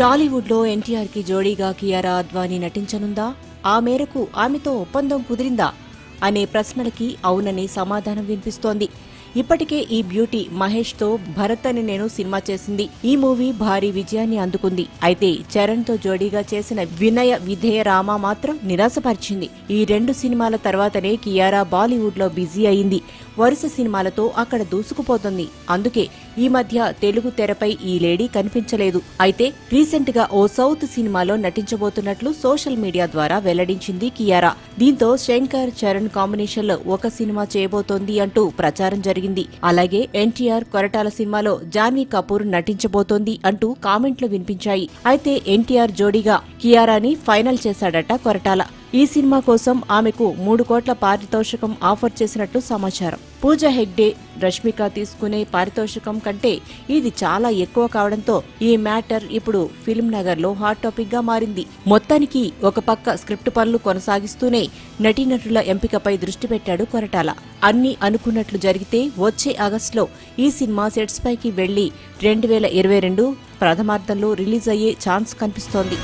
టాలీవుడ్లో ఎన్టీఆర్కి జోడీగా కియారా అద్వానీ నటించనుందా? ఆ మేరకు ఆమెతో ఒప్పందం కుదిరిందా? అనే ప్రశ్నలకి అవునని సమాధానం వినిపిస్తోంది. ఇప్పటికే ఈ బ్యూటీ మహేష్తో భరత్ అని నేను సినిమా చేసింది. ఈ మూవీ భారీ విజయాన్ని అందుకుంది. అయితే చరణ్తో జోడీగా చేసిన వినయ విధేయ రామ మాత్రం నిరాశపరిచింది. ఈ రెండు సినిమాల తర్వాతనే కియారా బాలీవుడ్లో బిజీ అయింది. వరుస సినిమాలతో అక్కడ దూసుకుపోతుంది. అందుకే ఈ మధ్య తెలుగు తెరపై ఈ లేడీ కనిపించలేదు. అయితే రీసెంట్గా ఓ సౌత్ సినిమాలో నటించబోతున్నట్లు సోషల్ మీడియా ద్వారా వెల్లడించింది కియారా. దీంతో శంకర్ చరణ్ కాంబినేషన్లో ఒక సినిమా చేయబోతోంది అంటూ ప్రచారం జరిగింది. అలాగే ఎన్టీఆర్ కొరటాల సినిమాలో జాన్వీ కపూర్ నటించబోతోంది అంటూ కామెంట్లు వినిపించాయి. అయితే ఎన్టీఆర్ జోడీగా కియారాని ఫైనల్ చేశాడట కొరటాల. ఈ సినిమా కోసం ఆమెకు మూడు కోట్ల పారితోషికం ఆఫర్ చేసినట్లు సమాచారం. పూజ హెగ్డే రష్మిక తీసుకునే పారితోషికం కంటే ఇది చాలా ఎక్కువ కావడంతో ఈ మ్యాటర్ ఇప్పుడు ఫిల్మ్ నగర్లో హాట్ టాపిక్గా మారింది. మొత్తానికి ఒక పక్క స్క్రిప్ట్ పనులు కొనసాగిస్తూనే నటీనటుల ఎంపికపై దృష్టి పెట్టాడు కొరటాల. అన్ని అనుకున్నట్లు జరిగితే వచ్చే ఆగస్టులో ఈ సినిమా సెట్స్ పైకి వెళ్ళి రెండు వేల ఇరవై రెండు ప్రథమార్థంలో రిలీజ్ అయ్యే ఛాన్స్ కనిపిస్తోంది.